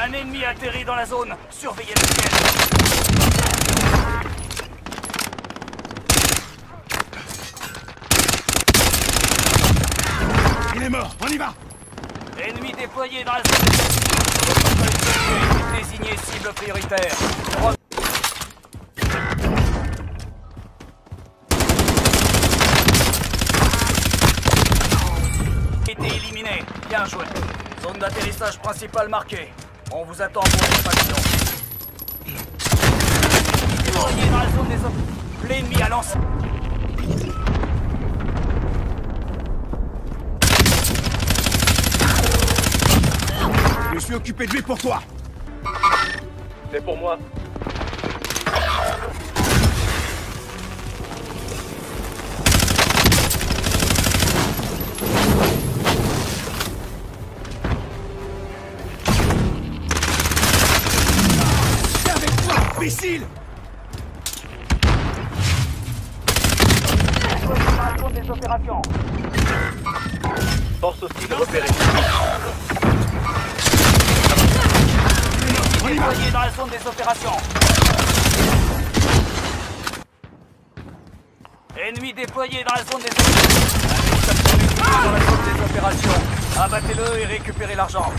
Un ennemi atterri dans la zone. Surveillez le ciel. Il est mort, on y va Ennemi déployé dans la zone. Désigné cible prioritaire. Été éliminé. Bien joué. Zone d'atterrissage principale marquée. On vous attend pour l'extraction. Déployé dans la zone des hommes. L'ennemi a lancé. Je suis occupé de lui pour toi C'est pour moi. Imbécile des opérations. Force hostile repérée. Déployé dans la zone des opérations. Ennemi déployé dans la zone des opérations. Dans la zone des opérations. Abattez-le et récupérez l'argent.